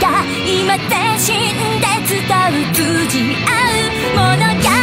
が今で死んで伝う通じ合うものが